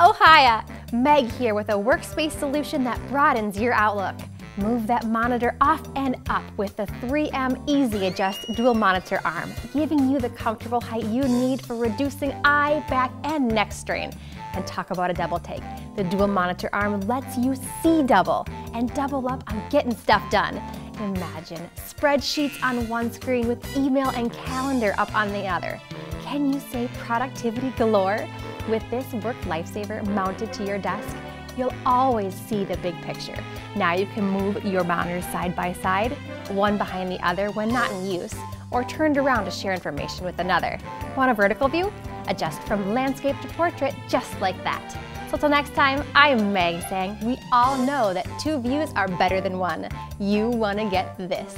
Oh, hiya! Meg here with a workspace solution that broadens your outlook. Move that monitor off and up with the 3M Easy Adjust dual monitor arm, giving you the comfortable height you need for reducing eye, back, and neck strain. And talk about a double take. The dual monitor arm lets you see double and double up on getting stuff done. Imagine spreadsheets on one screen with email and calendar up on the other. Can you say productivity galore? With this Work Lifesaver mounted to your desk, you'll always see the big picture. Now you can move your monitors side by side, one behind the other when not in use, or turned around to share information with another. Want a vertical view? Adjust from landscape to portrait just like that. So till next time, I'm Meg saying we all know that two views are better than one. You want to get this.